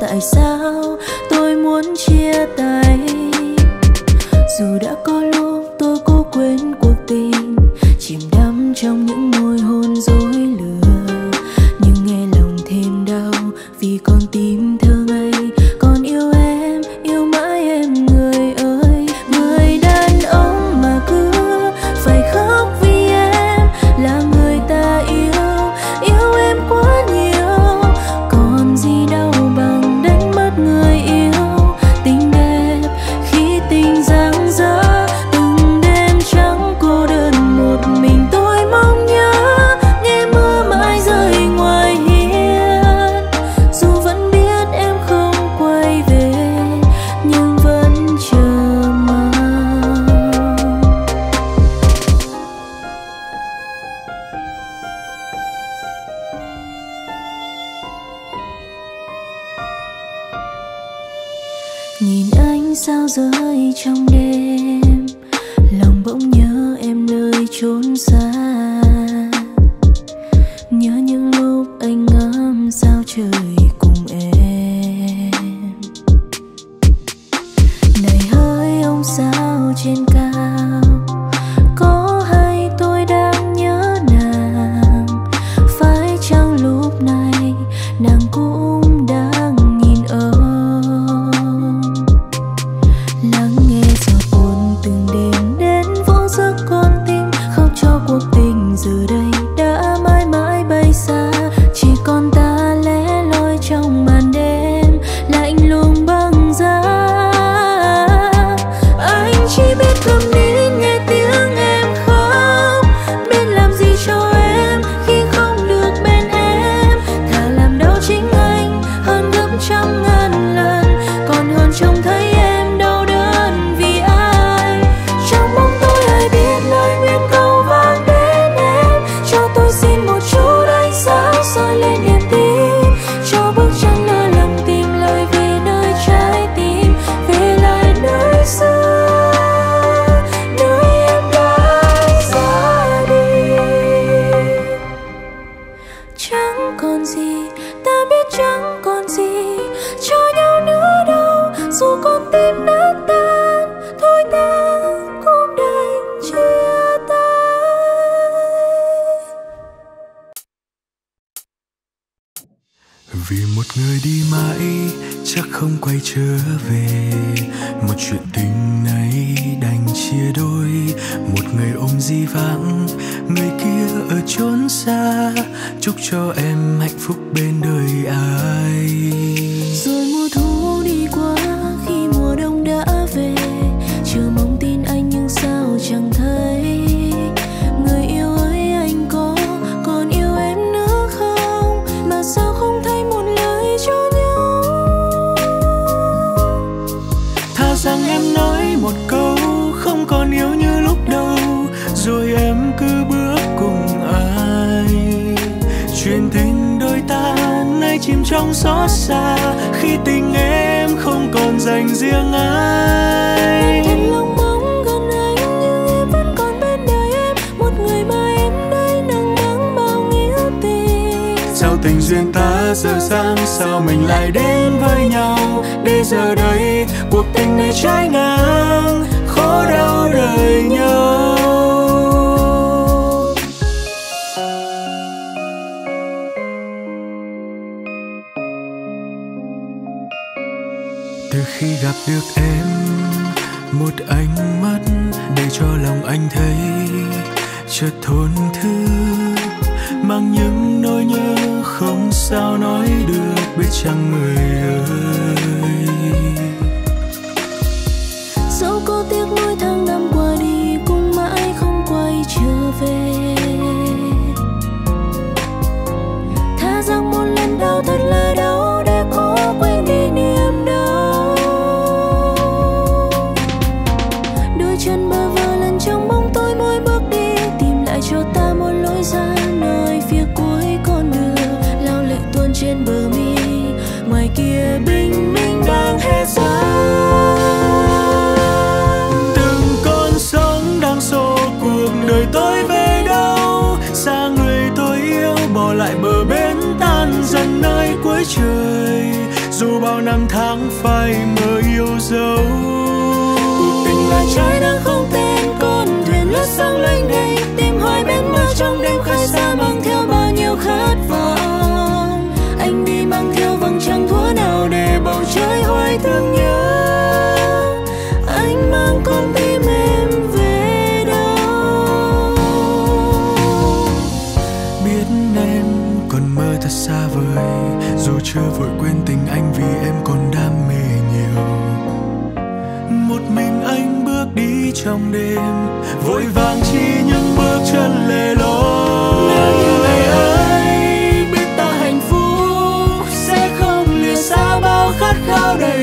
tại sao tôi muốn chia tay? Dù đã có lúc tình duyên ta giờ sang sao mình lại đến với nhau? Để giờ đây, cuộc tình này trái ngang, khó đau đời nhau. Từ khi gặp được em, một ánh mắt để cho lòng anh thấy chợt thốn thứ mang những nhớ không sao nói được biết chăng người ơi. Dẫu có tiếc nuối tháng năm qua đi, cũng mãi không quay trở về. Tha rằng một lần đau thật là đau với trời dù bao năm tháng phai mờ yêu dấu. Cuộc tình là trái đang không tên, con thuyền lướt sang lênh đênh, tìm hoài bên mơ trong đêm khơi xa mang theo bao nhiêu khát vọng. Anh đi mang theo vầng trăng thua nào để bầu trời hoài trong đêm, vội vàng chỉ những bước chân lề lối nếu như ngày ấy biết ta hạnh phúc sẽ không lìa xa bao khát khao đầy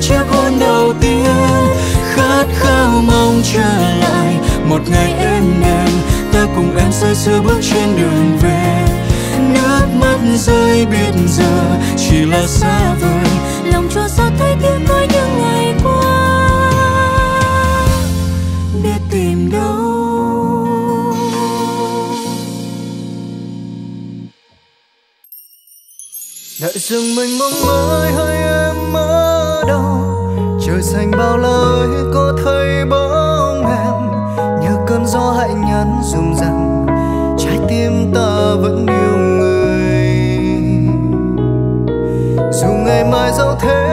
chiếc hôn đầu tiên. Khát khao mong trở lại, một ngày êm đềm, ta cùng em say sưa bước trên đường về. Nước mắt rơi biết giờ, chỉ là xa vời. Lòng chua xót thấy tiếng nói những ngày qua. Biết tìm đâu. Đợi rằng mình mong mỏi hơi trời xanh bao la ơi có thấy bóng em, như cơn gió hạnh nhân dùng rằng trái tim ta vẫn yêu người. Dù ngày mai dẫu thế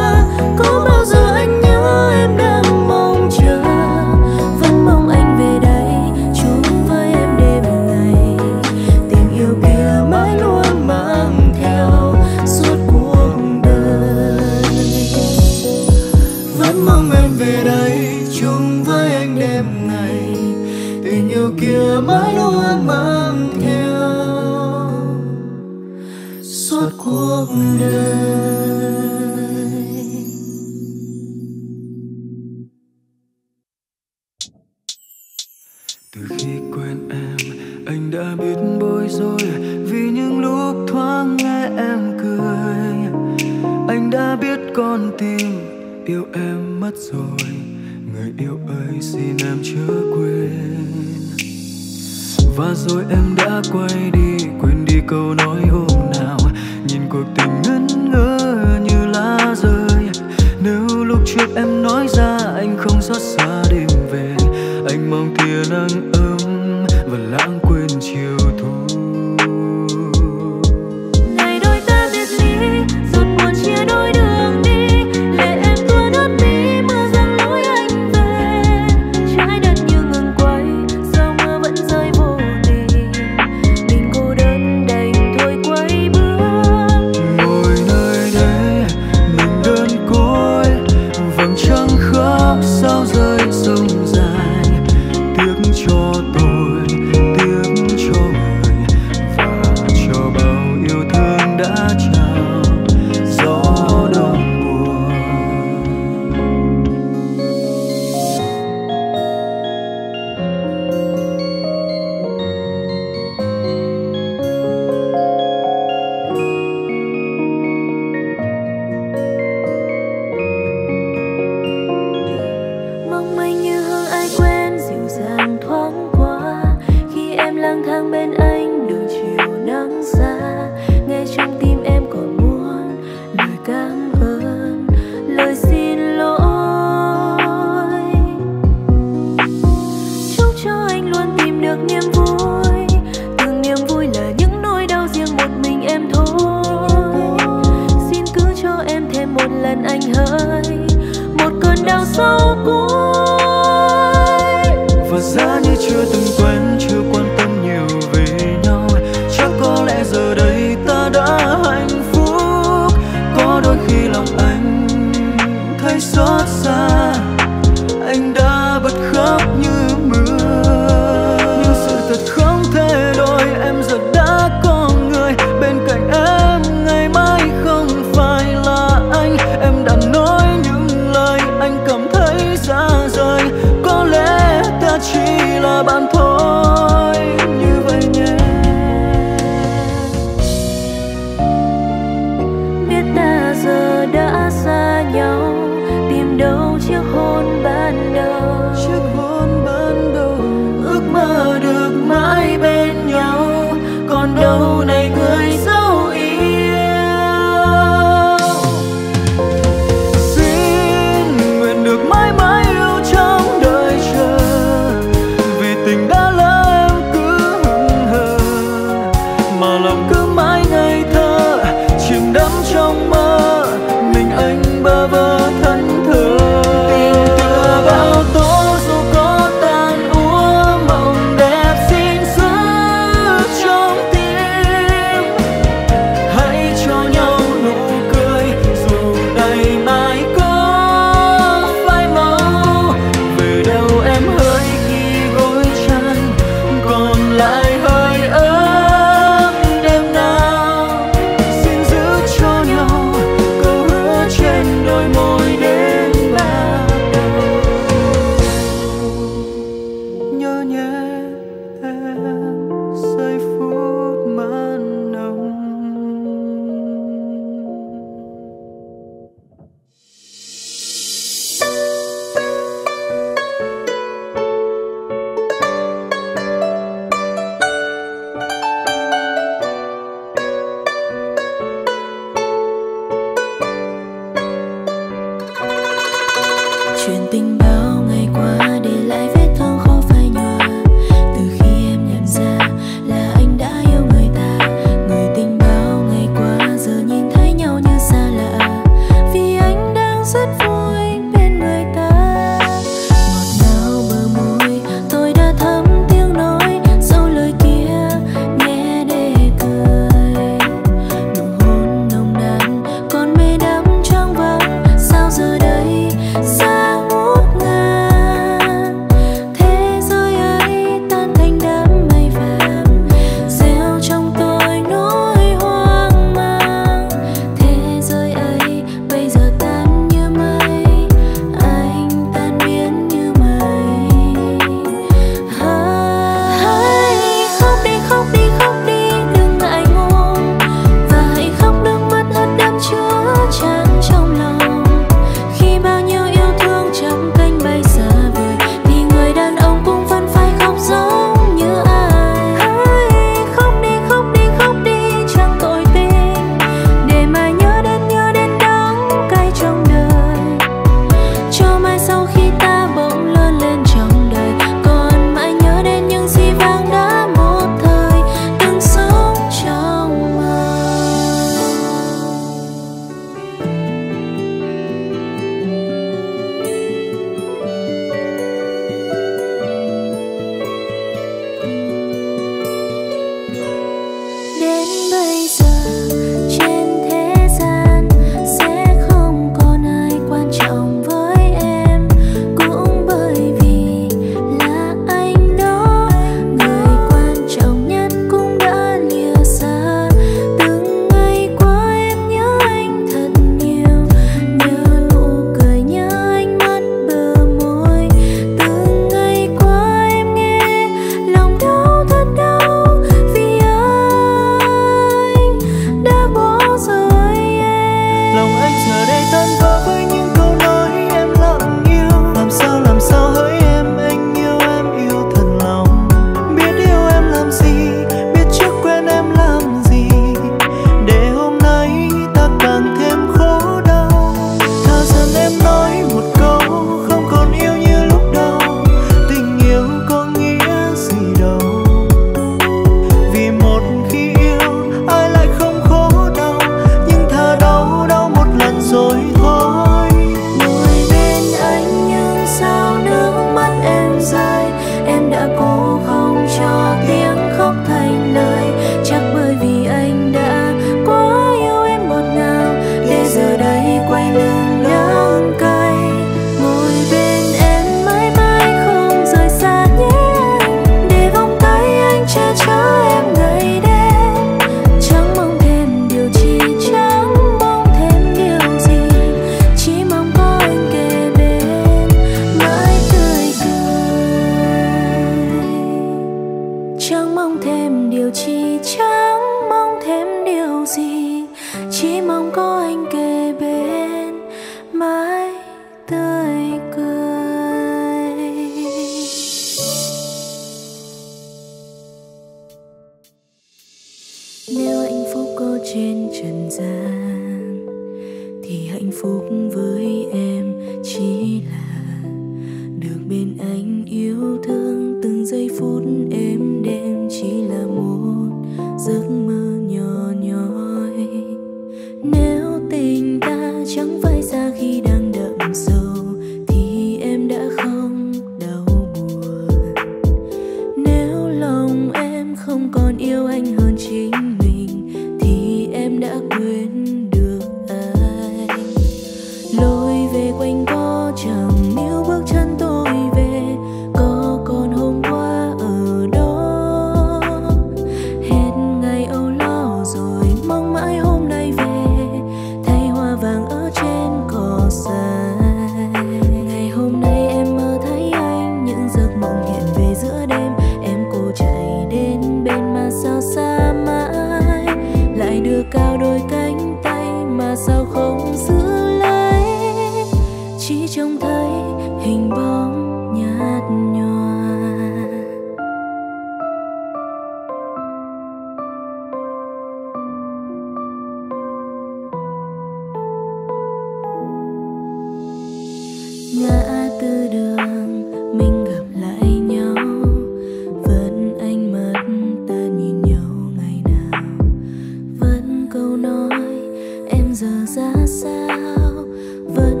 giờ ra sao? Vẫn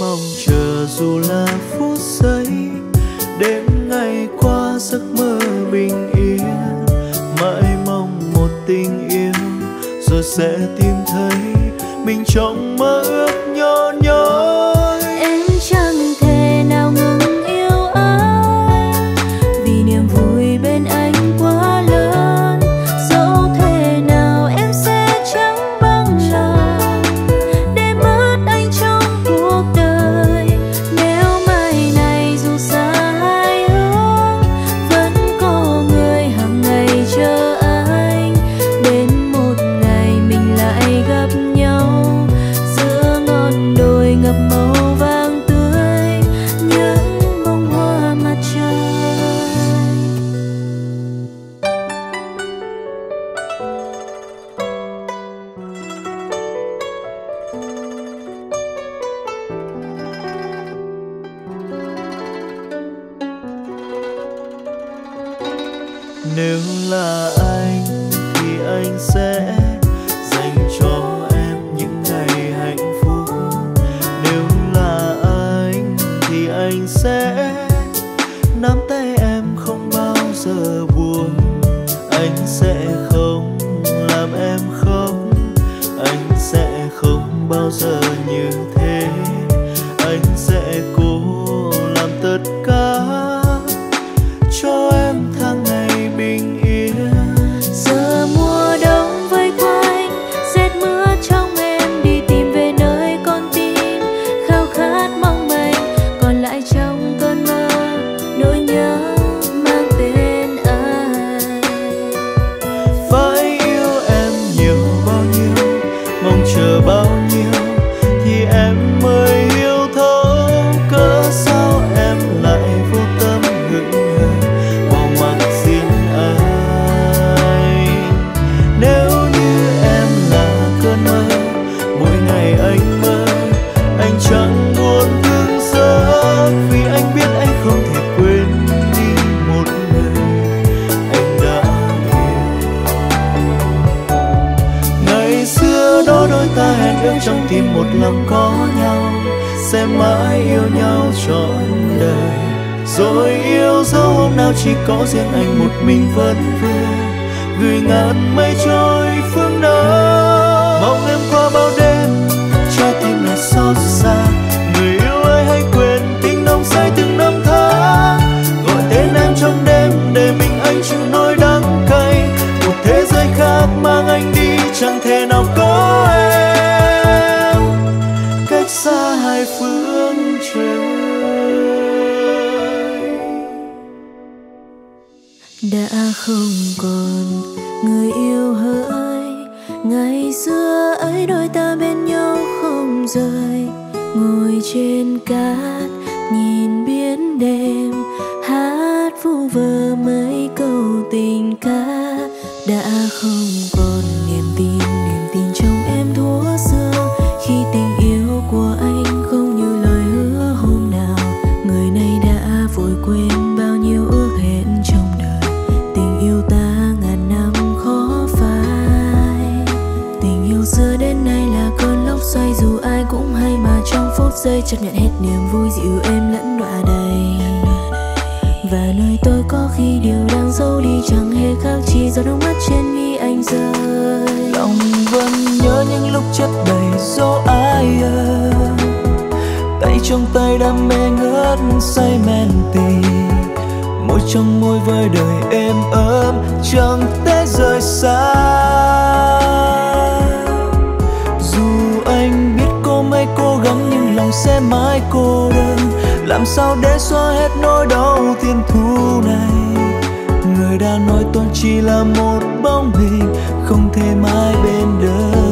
mong chờ dù là phút giây, đêm ngày qua giấc mơ bình yên. Mãi mong một tình yêu, rồi sẽ tìm thấy mình trong mơ ước chỉ có riêng anh một mình vẫn vương gửi ngàn mây trôi sẽ mãi cô đơn. Làm sao để xóa hết nỗi đau thiên thu này? Người đã nói tôi chỉ là một bóng hình, không thể mãi bên đời.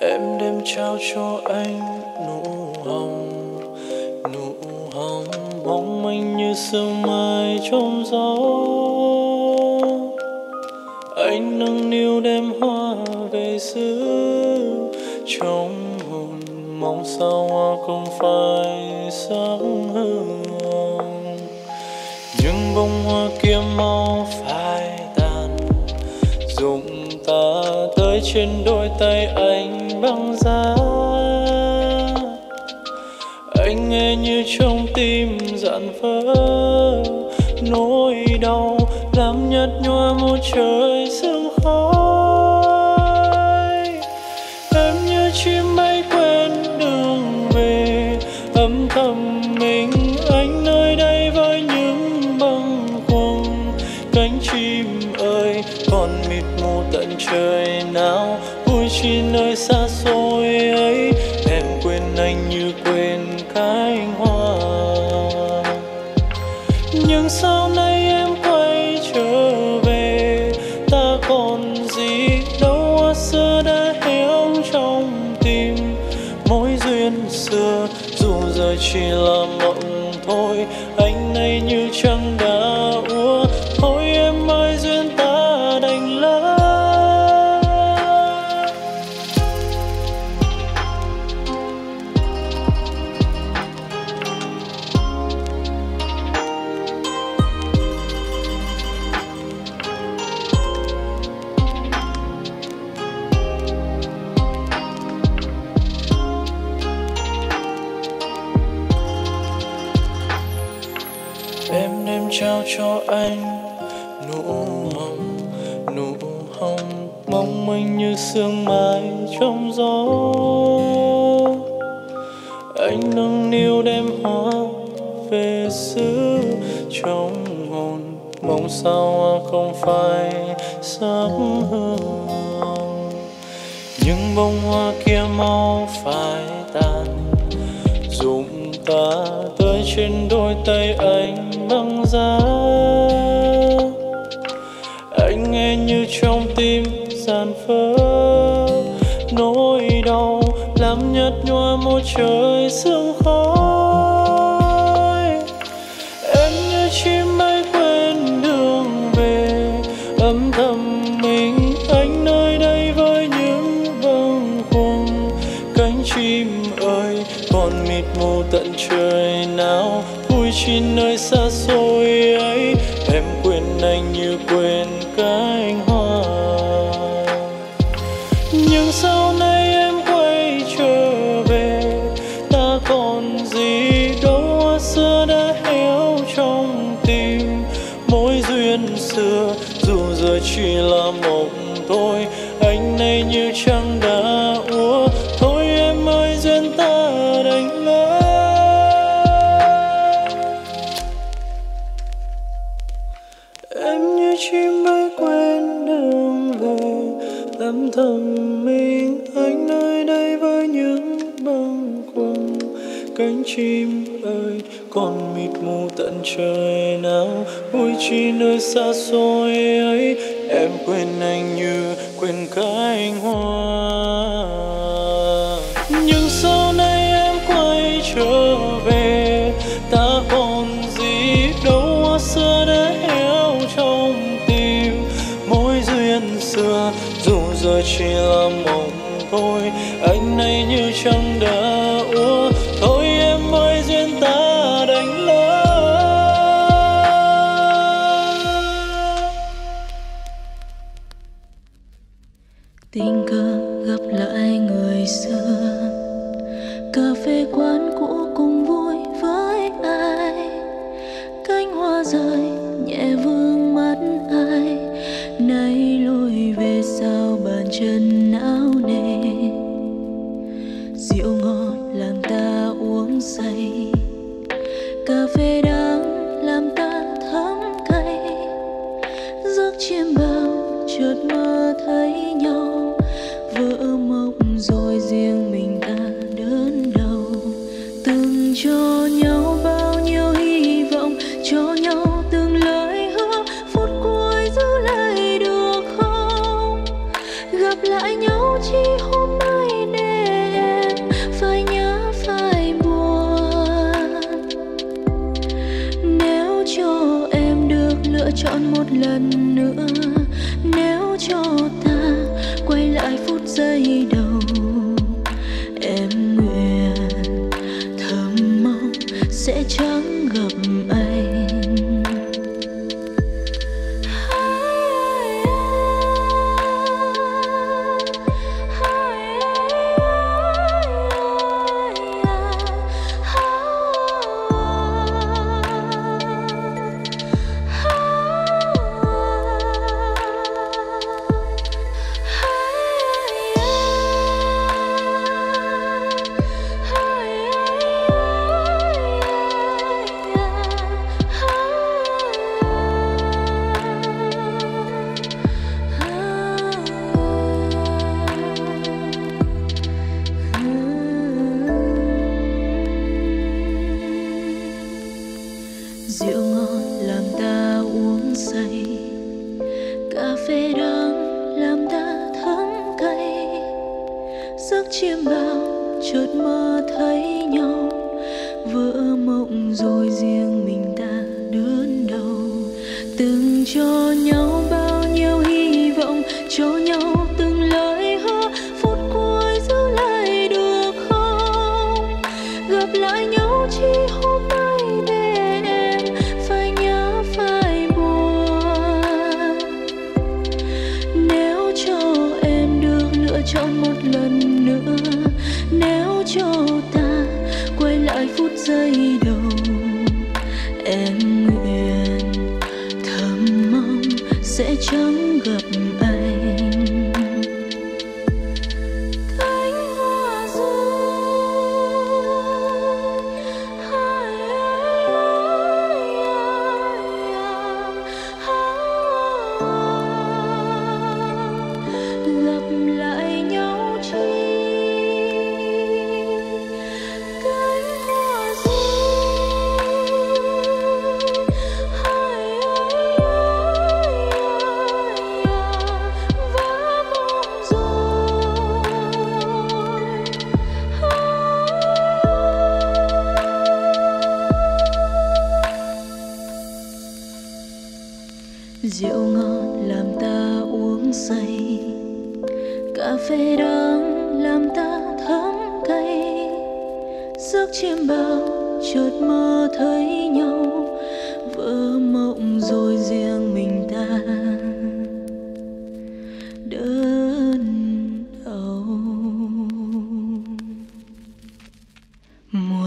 em đem trao cho anh nụ hồng nụ hồng bóng anh như sương mơ trong gió. Anh nâng niu đêm hoa về giữ trong hồn mong sao hoa không phải sáng hương. Những bông hoa kia mau phai tàn. Dùng ta tới trên đôi tay anh băng giá. Anh nghe như trong tim cho anh. Nụ hồng nụ hồng, mong manh như sương mai trong gió. Anh nâng niu đem hoa về xứ trong hồn. Mong sao hoa không phải sắc hương. Những bông hoa kia mau phải tàn. Dùng ta tới trên đôi tay anh sazón.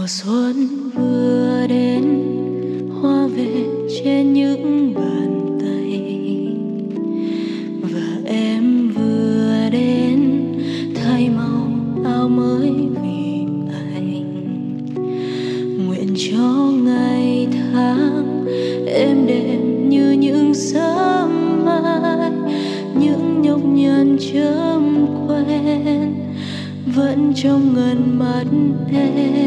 mùa xuân vừa đến, hoa về trên những bàn tay. Và em vừa đến, thay màu áo mới vì anh. Nguyện cho ngày tháng em đẹp như những sớm mai, những nhọc nhằn chớm quen, vẫn trong ngần mắt em.